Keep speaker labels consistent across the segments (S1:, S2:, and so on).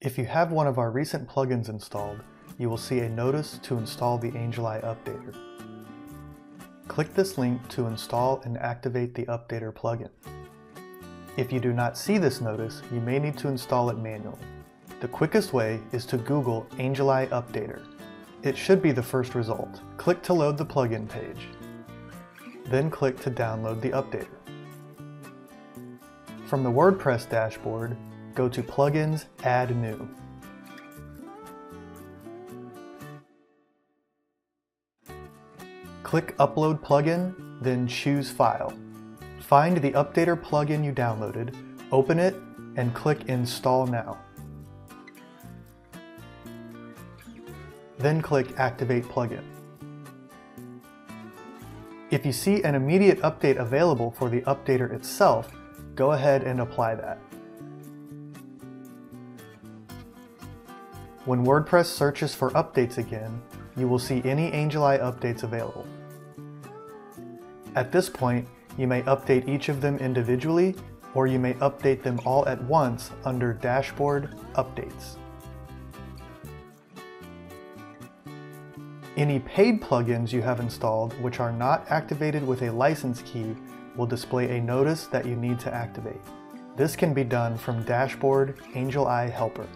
S1: If you have one of our recent plugins installed, you will see a notice to install the Angell EYE Updater. Click this link to install and activate the Updater plugin. If you do not see this notice, you may need to install it manually. The quickest way is to Google Angell EYE Updater. It should be the first result. Click to load the plugin page. Then click to download the updater. From the WordPress dashboard, go to Plugins, Add New. Click Upload Plugin, then choose File. Find the Updater plugin you downloaded, open it, and click Install Now. Then click Activate Plugin. If you see an immediate update available for the updater itself, go ahead and apply that. When WordPress searches for updates again, you will see any Angell EYE updates available. At this point, you may update each of them individually, or you may update them all at once under Dashboard Updates. Any paid plugins you have installed which are not activated with a license key will display a notice that you need to activate. This can be done from Dashboard Angell EYE Helper.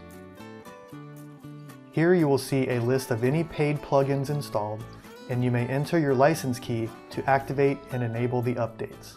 S1: Here you will see a list of any paid plugins installed, and you may enter your license key to activate and enable the updates.